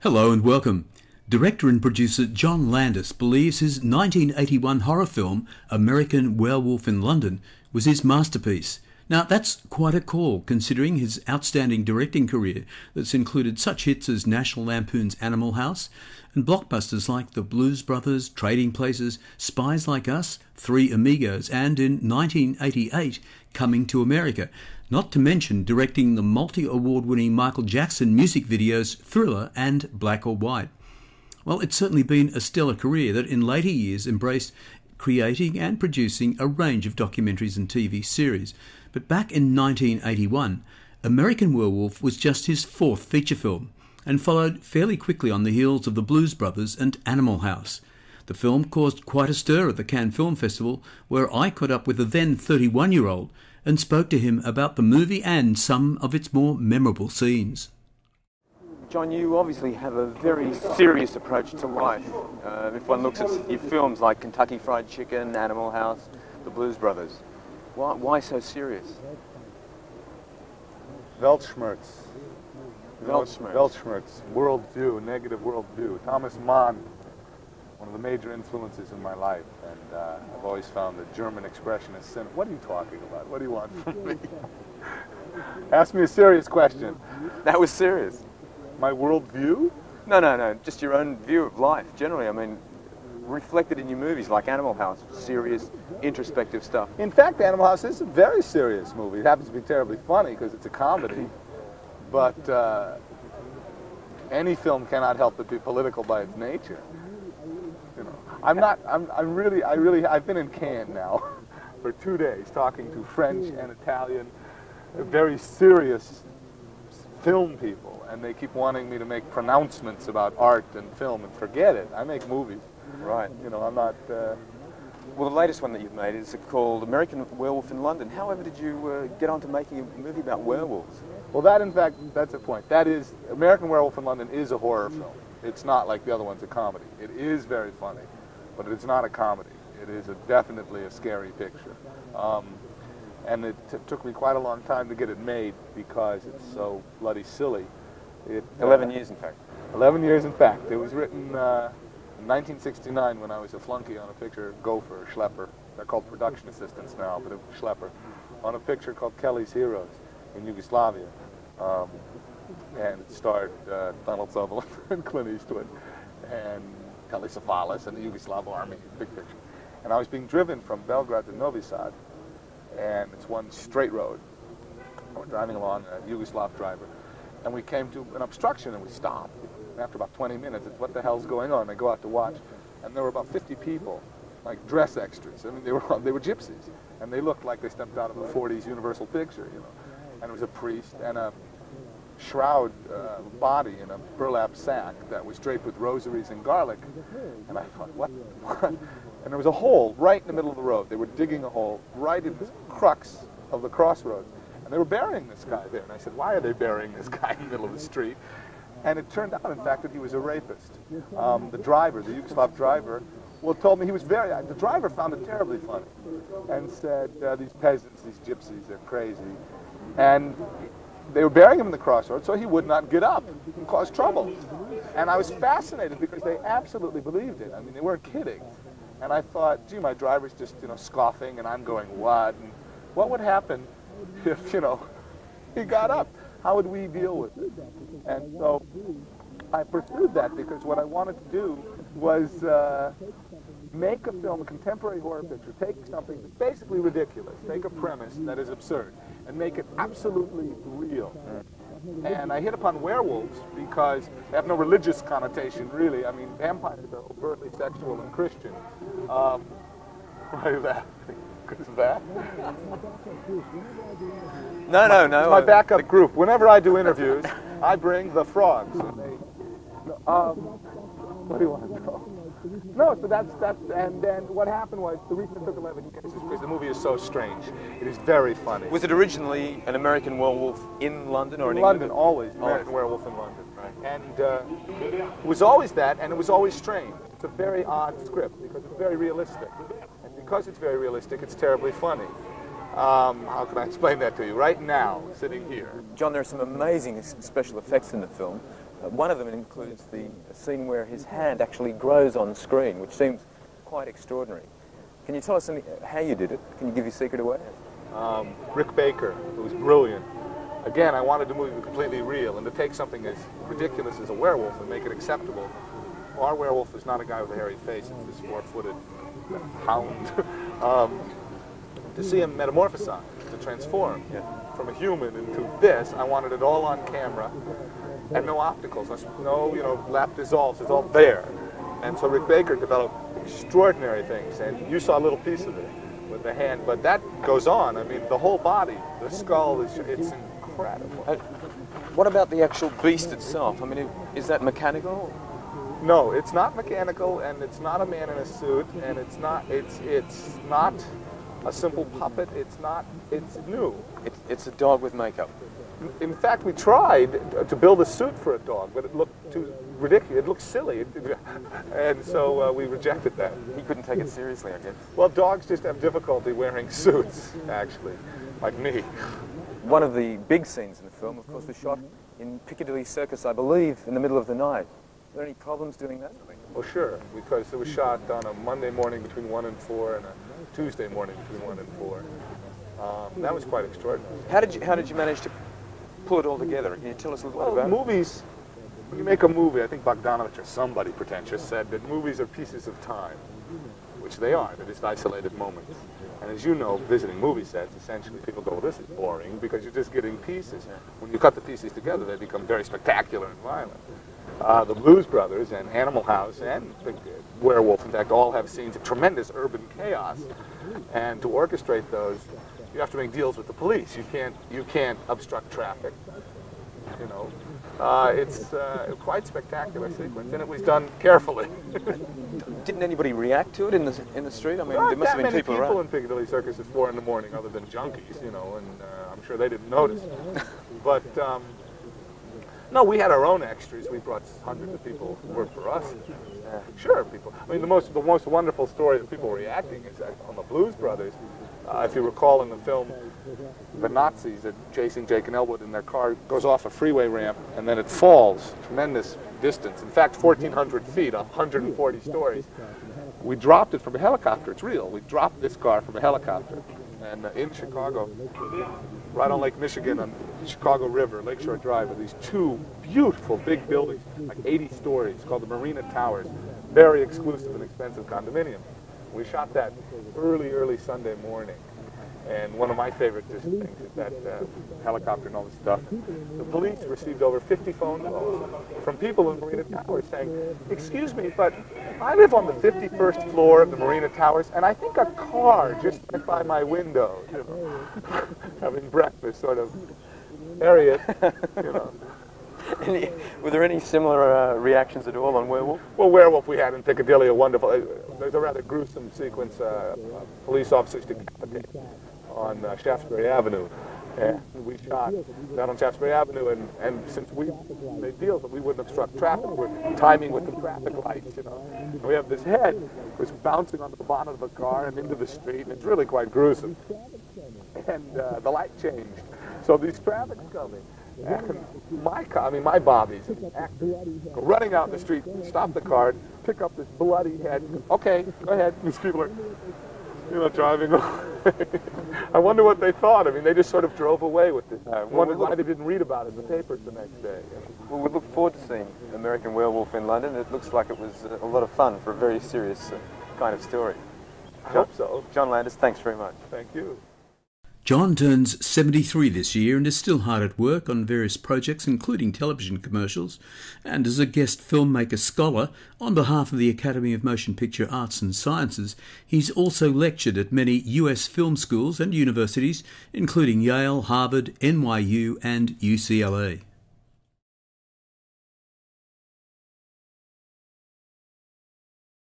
Hello and welcome. Director and producer John Landis believes his 1981 horror film, American Werewolf in London, was his masterpiece. Now, that's quite a call considering his outstanding directing career that's included such hits as National Lampoon's Animal House and blockbusters like The Blues Brothers, Trading Places, Spies Like Us, Three Amigos, and in 1988, Coming to America. Not to mention directing the multi award winning Michael Jackson music videos Thriller and Black or White. Well, it's certainly been a stellar career that in later years embraced creating and producing a range of documentaries and TV series. But back in 1981, American Werewolf was just his fourth feature film and followed fairly quickly on the heels of The Blues Brothers and Animal House. The film caused quite a stir at the Cannes Film Festival, where I caught up with the then 31 year old and spoke to him about the movie and some of its more memorable scenes. John, you obviously have a very serious approach to life. Uh, if one looks at your films like Kentucky Fried Chicken, Animal House, The Blues Brothers, why, why so serious? Weltschmerz. Weltschmerz. Weltschmerz. Worldview, negative worldview. Thomas Mann, one of the major influences in my life. And uh, I've always found the German expression is sin. What are you talking about? What do you want from me? Ask me a serious question. That was serious. My worldview? No, no, no. Just your own view of life generally. I mean, reflected in your movies like Animal House, serious, introspective stuff. In fact, Animal House is a very serious movie. It happens to be terribly funny because it's a comedy. But uh, any film cannot help but be political by its nature. You know, I'm not. I'm. I'm really. I really. I've been in Cannes now for two days, talking to French and Italian, very serious film people, and they keep wanting me to make pronouncements about art and film, and forget it. I make movies. Right. You know, I'm not. Uh, Well, the latest one that you've made is called American Werewolf in London. However, did you uh, get onto making a movie about werewolves? Well, that in fact, that's a point. That is, American Werewolf in London is a horror film. It's not like the other one's a comedy. It is very funny, but it's not a comedy. It is a, definitely a scary picture. Um, and it t- took me quite a long time to get it made because it's so bloody silly. It, uh, 11 years, in fact. 11 years, in fact. It was written uh, in 1969 when I was a flunky on a picture, Gopher, Schlepper. They're called production assistants now, but it was Schlepper. On a picture called Kelly's Heroes in Yugoslavia. Um, and it starred uh, Donald Sutherland and Clint Eastwood and Telly Savalas and the Yugoslav army, big picture. And I was being driven from Belgrade to Novi Sad, and it's one straight road. We're driving along, a Yugoslav driver, and we came to an obstruction and we stopped. And after about 20 minutes, it's what the hell's going on? I go out to watch, and there were about 50 people, like dress extras. I mean, they were they were gypsies, and they looked like they stepped out of a 40s Universal picture, you know. And it was a priest and a shroud uh, body in a burlap sack that was draped with rosaries and garlic. And I thought, what? And there was a hole right in the middle of the road. They were digging a hole right in the crux of the crossroads. And they were burying this guy there. And I said, why are they burying this guy in the middle of the street? And it turned out, in fact, that he was a rapist. Um, the driver, the Yugoslav driver, well, told me he was very, the driver found it terribly funny and said, uh, these peasants, these gypsies, they're crazy. And they were burying him in the crossroads, so he would not get up and cause trouble. And I was fascinated because they absolutely believed it. I mean, they weren't kidding. And I thought, gee, my driver's just, you know, scoffing, and I'm going, what? And what would happen if, you know, he got up? How would we deal with it? And so I pursued that because what I wanted to do was uh, make a film, a contemporary horror picture, take something that's basically ridiculous, take a premise that is absurd, and make it absolutely real. And I hit upon werewolves because they have no religious connotation, really. I mean, vampires are overtly sexual and Christian. Um, why is that? Because of that? No, no, no. It's my backup group. Whenever I do interviews, I bring the frogs. And they, um, what do you want to know? No, so that's that's and then what happened was the reason it took 11 years is because the movie is so strange. It is very funny. Was it originally an American werewolf in London or in in London, England? always American Werewolf in London, and uh, it was always that, and it was always strange. It's a very odd script because it's very realistic, and because it's very realistic, it's terribly funny. Um, how can I explain that to you? Right now, sitting here, John, there are some amazing special effects in the film. Uh, one of them includes the scene where his hand actually grows on screen, which seems quite extraordinary. Can you tell us any, how you did it? Can you give your secret away? Um, Rick Baker, who was brilliant. Again, I wanted the movie to be completely real and to take something as ridiculous as a werewolf and make it acceptable. Our werewolf is not a guy with a hairy face, it's this four-footed hound. um, to see him metamorphosize, transform Yeah. from a human into this, I wanted it all on camera and no opticals, no, you know, lap dissolves, it's all there. And so Rick Baker developed extraordinary things, and you saw a little piece of it with the hand, but that goes on. I mean, the whole body, the skull, is it's incredible. What about the actual beast itself? I mean, is that mechanical? No, it's not mechanical, and it's not a man in a suit, and it's not, it's, it's not a simple puppet. It's not, it's new. It's, it's a dog with makeup. In fact, we tried to build a suit for a dog, but it looked too ridiculous. It looked silly, and so uh, we rejected that. He couldn't take it seriously, I guess. Well, dogs just have difficulty wearing suits, actually, like me. One of the big scenes in the film, of course, was shot in Piccadilly Circus, I believe, in the middle of the night. Were there any problems doing that? Well, sure, because it was shot on a Monday morning between 1 and 4 and a Tuesday morning between 1 and 4. Um, that was quite extraordinary. How did you How did you manage to pull it all together? Can you tell us a little Well, bit about it? movies, when you make a movie, I think Bogdanovich or somebody pretentious said that movies are pieces of time, which they are. They're just isolated moments. And as you know, visiting movie sets, essentially people go, this is boring because you're just getting pieces. When you cut the pieces together, they become very spectacular and violent. Uh, the Blues Brothers and Animal House and the Werewolf, in fact, all have scenes of tremendous urban chaos. And to orchestrate those, you have to make deals with the police. You can't, you can't obstruct traffic. You know, uh, it's uh, quite spectacular sequence, and it was done carefully. Didn't anybody react to it in the in the street? I mean, Not there must have been people, people around. in Piccadilly Circus at four in the morning, other than junkies, you know, and uh, I'm sure they didn't notice. but um, no, we had our own extras. We brought hundreds of people who worked for us. Uh, sure, people. I mean, the most the most wonderful story that people reacting is on the Blues Brothers. Uh, if you recall in the film, the Nazis are chasing Jake and Elwood, and their car goes off a freeway ramp, and then it falls tremendous distance. In fact, 1,400 feet, 140 stories. We dropped it from a helicopter. It's real. We dropped this car from a helicopter, and uh, in Chicago, right on Lake Michigan, on the Chicago River, Lakeshore Drive, are these two beautiful big buildings, like 80 stories, called the Marina Towers. Very exclusive and expensive condominium. We shot that early, early Sunday morning. And one of my favorite things is that uh, helicopter and all this stuff. The police received over 50 phone calls from people in Marina Towers saying, excuse me, but I live on the 51st floor of the Marina Towers, and I think a car just went by my window, you know, having breakfast, sort of, Harriet, you know. Any, were there any similar uh, reactions at all on Werewolf? Well, Werewolf we had in Piccadilly, a wonderful, uh, there's a rather gruesome sequence, uh, uh, police officers decapitated on uh, Shaftesbury Avenue. And we shot that on Shaftesbury Avenue, and, and since we made deals that we wouldn't obstruct traffic, we're timing with the traffic lights, you know. And we have this head is bouncing onto the bonnet of a car and into the street, and it's really quite gruesome. And uh, the light changed. So these traffic's coming. And my car, I mean, my bobbies, running out in the street, stop the car, pick up this bloody head. Okay, go ahead. People are, you know, driving away. I wonder what they thought. I mean, they just sort of drove away with this. I wondered why they didn't read about it in the papers the next day. Well, we look forward to seeing American Werewolf in London. It looks like it was uh, a lot of fun for a very serious uh, kind of story. I hope so. John Landis, thanks very much. Thank you. John turns 73 this year and is still hard at work on various projects, including television commercials, and as a guest filmmaker scholar on behalf of the Academy of Motion Picture Arts and Sciences, he's also lectured at many US film schools and universities, including Yale, Harvard, NYU, and UCLA.